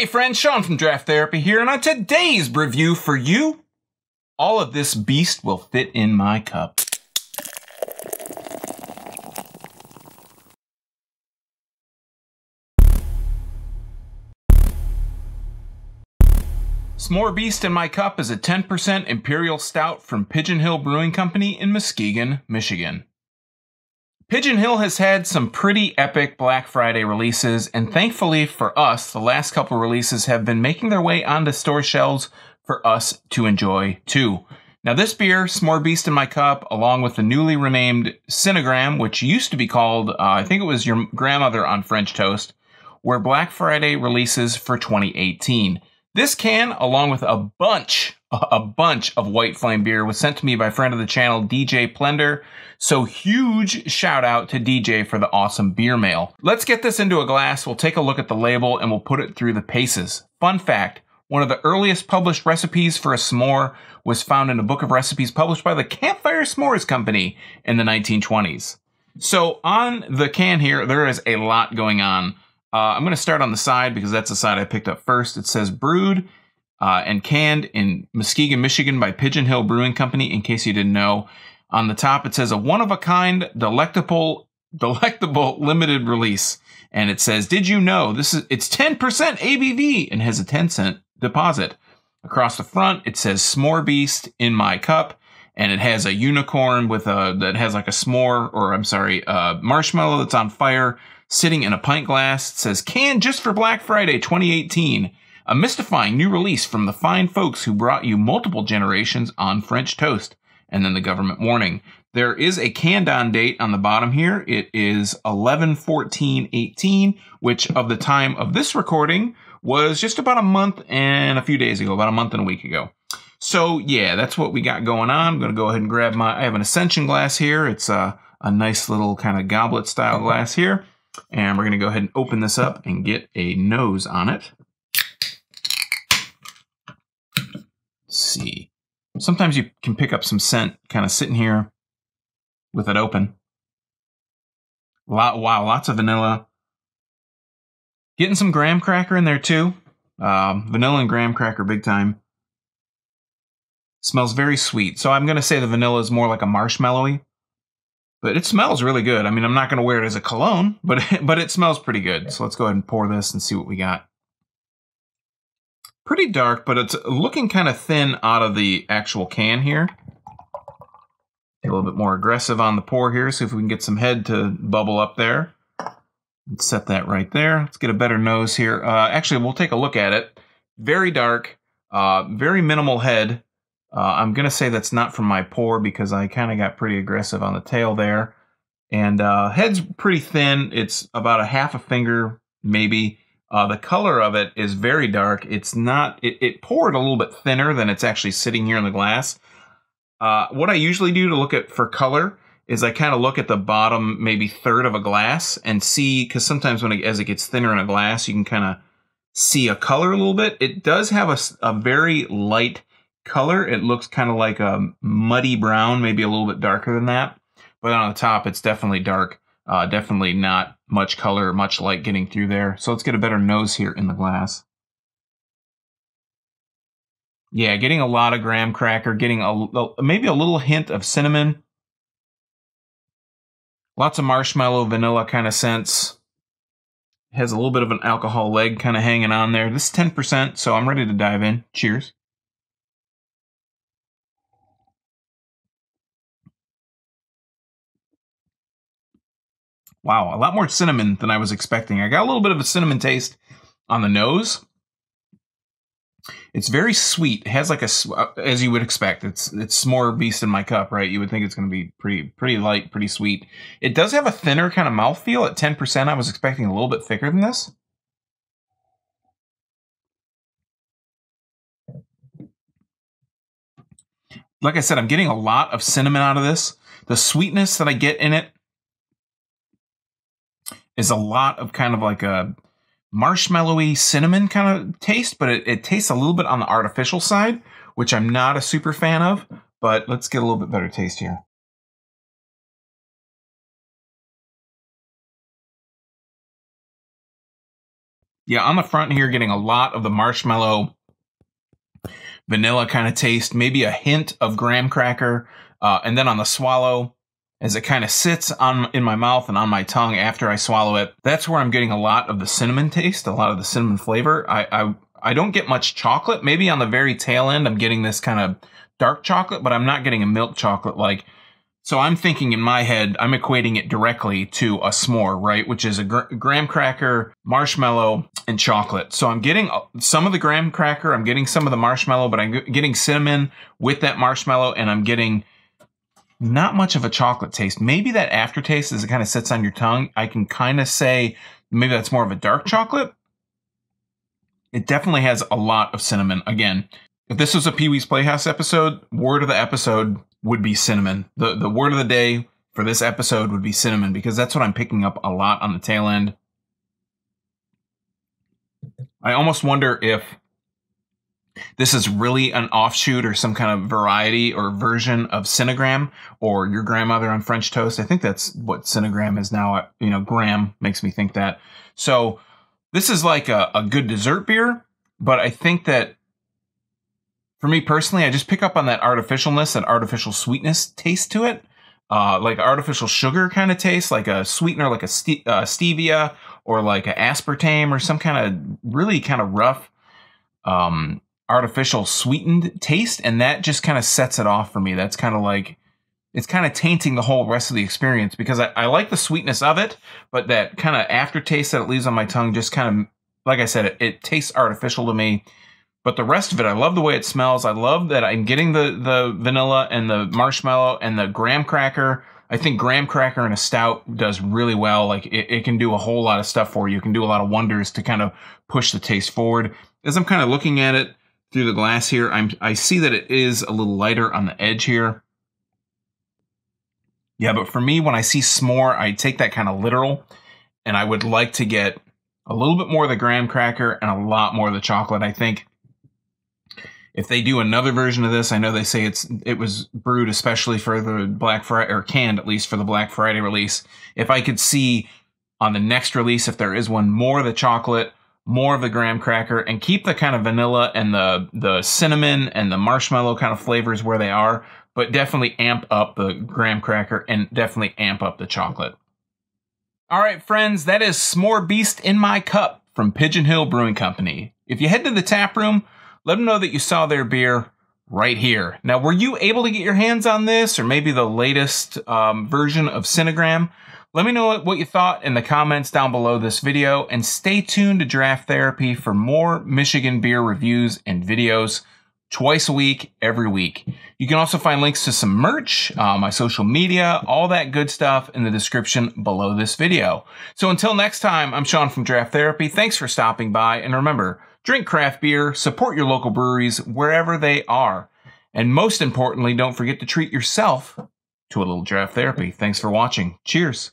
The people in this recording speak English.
Hey friends, Sean from Draft Therapy here, and on today's review for you, all of this beast will fit in my cup. S'more Beast in my cup is a 10% Imperial Stout from Pigeon Hill Brewing Company in Muskegon, Michigan. Pigeon Hill has had some pretty epic Black Friday releases, and thankfully for us, the last couple releases have been making their way onto store shelves for us to enjoy too. Now, this beer, S'more Beast in My Cup, along with the newly renamed Cinnagram, which used to be called, uh, I think it was your grandmother on French Toast, were Black Friday releases for 2018. This can, along with a bunch, a bunch of White Flame beer, was sent to me by a friend of the channel, DJ Plender. So huge shout out to DJ for the awesome beer mail. Let's get this into a glass. We'll take a look at the label and we'll put it through the paces. Fun fact, one of the earliest published recipes for a s'more was found in a book of recipes published by the Campfire S'mores Company in the 1920s. So on the can here, there is a lot going on. Uh, I'm going to start on the side because that's the side I picked up first. It says brewed uh, and canned in Muskegon, Michigan by Pigeon Hill Brewing Company, in case you didn't know. On the top, it says a one of a kind, delectable, delectable limited release. And it says, did you know this is, it's 10% ABV and has a 10 cent deposit. Across the front, it says S'more Beast in my cup. And it has a unicorn with a, that has like a s'more, or I'm sorry, a marshmallow that's on fire sitting in a pint glass. It says, canned just for Black Friday 2018. A mystifying new release from the fine folks who brought you multiple generations on French toast. And then the government warning. There is a canned on date on the bottom here. It is 11 14 18, which of the time of this recording was just about a month and a few days ago, about a month and a week ago. So yeah, that's what we got going on. I'm going to go ahead and grab my, I have an Ascension glass here. It's a, a nice little kind of goblet style glass here. And we're going to go ahead and open this up and get a nose on it. See. Sometimes you can pick up some scent kind of sitting here with it open. Lot, wow, lots of vanilla. Getting some graham cracker in there too. Um, vanilla and graham cracker big time. Smells very sweet. So I'm going to say the vanilla is more like a marshmallowy but it smells really good. I mean, I'm not going to wear it as a cologne, but but it smells pretty good. So let's go ahead and pour this and see what we got. Pretty dark, but it's looking kind of thin out of the actual can here. A little bit more aggressive on the pour here, see if we can get some head to bubble up there. Let's set that right there. Let's get a better nose here. Uh, actually, we'll take a look at it. Very dark, uh, very minimal head. Uh, I'm going to say that's not from my pour because I kind of got pretty aggressive on the tail there. And uh, head's pretty thin. It's about a half a finger, maybe. Uh, the color of it is very dark. It's not, it, it, poured a little bit thinner than it's actually sitting here in the glass. Uh, what I usually do to look at for color is I kind of look at the bottom maybe third of a glass and see, because sometimes when it, as it gets thinner in a glass, you can kind of see a color a little bit. It does have a, a very light color, it looks kind of like a muddy brown, maybe a little bit darker than that. But on the top, it's definitely dark. Uh, definitely not much color, much light getting through there. So let's get a better nose here in the glass. Yeah, getting a lot of graham cracker, getting a maybe a little hint of cinnamon. Lots of marshmallow, vanilla kind of scents. Has a little bit of an alcohol leg kind of hanging on there. This is 10%, so I'm ready to dive in. Cheers. Wow, a lot more cinnamon than I was expecting. I got a little bit of a cinnamon taste on the nose. It's very sweet. It has like a, uh, as you would expect, it's it's more beast in my cup, right? You would think it's going to be pretty pretty light, pretty sweet. It does have a thinner kind of mouthfeel at 10%. I was expecting a little bit thicker than this. Like I said, I'm getting a lot of cinnamon out of this. The sweetness that I get in it is a lot of kind of like a marshmallowy cinnamon kind of taste, but it, it tastes a little bit on the artificial side, which I'm not a super fan of. But let's get a little bit better taste here. Yeah, on the front here, getting a lot of the marshmallow, vanilla kind of taste, maybe a hint of graham cracker. Uh, and then on the swallow, as it kind of sits on in my mouth and on my tongue after I swallow it, that's where I'm getting a lot of the cinnamon taste, a lot of the cinnamon flavor. I, I, I don't get much chocolate. Maybe on the very tail end, I'm getting this kind of dark chocolate, but I'm not getting a milk chocolate like so I'm thinking in my head, I'm equating it directly to a s'more, right? Which is a gr- graham cracker, marshmallow, and chocolate. So I'm getting uh, some of the graham cracker, I'm getting some of the marshmallow, but I'm getting cinnamon with that marshmallow, and I'm getting not much of a chocolate taste. Maybe that aftertaste as it kind of sits on your tongue, I can kind of say maybe that's more of a dark chocolate. It definitely has a lot of cinnamon. Again, if this was a Pee Wee's Playhouse episode, word of the episode would be cinnamon. The the word of the day for this episode would be cinnamon because that's what I'm picking up a lot on the tail end. I almost wonder if this is really an offshoot or some kind of variety or version of Cinnagram or your grandmother on French toast. I think that's what Cinnagram is now. You know, Graham makes me think that. So this is like a, a good dessert beer, but I think that for me personally, I just pick up on that artificialness, that artificial sweetness taste to it. Uh, like artificial sugar kind of taste, like a sweetener, like a ste- uh, stevia or like an aspartame or some kind of really kind of rough um, artificial sweetened taste. And that just kind of sets it off for me. That's kind of like, it's kind of tainting the whole rest of the experience because I, I like the sweetness of it, but that kind of aftertaste that it leaves on my tongue just kind of, like I said, it, it tastes artificial to me. But the rest of it, I love the way it smells. I love that I'm getting the the vanilla and the marshmallow and the graham cracker. I think graham cracker and a stout does really well. Like it, it can do a whole lot of stuff for you. It can do a lot of wonders to kind of push the taste forward. As I'm kind of looking at it through the glass here, I'm I see that it is a little lighter on the edge here. Yeah, but for me, when I see s'more, I take that kind of literal, and I would like to get a little bit more of the graham cracker and a lot more of the chocolate. I think if they do another version of this, I know they say it's it was brewed especially for the Black Friday or canned at least for the Black Friday release. If I could see on the next release, if there is one, more of the chocolate, more of the graham cracker, and keep the kind of vanilla and the the cinnamon and the marshmallow kind of flavors where they are, but definitely amp up the graham cracker and definitely amp up the chocolate. All right, friends, that is S'more Beast in my cup from Pigeon Hill Brewing Company. If you head to the tap room let them know that you saw their beer right here. Now, were you able to get your hands on this or maybe the latest um, version of Cinnagram? Let me know what you thought in the comments down below this video and stay tuned to Draft Therapy for more Michigan beer reviews and videos twice a week, every week. You can also find links to some merch, uh, my social media, all that good stuff in the description below this video. So until next time, I'm Sean from Draft Therapy. Thanks for stopping by. And remember, drink craft beer, support your local breweries wherever they are. And most importantly, don't forget to treat yourself to a little draft therapy. Thanks for watching. Cheers.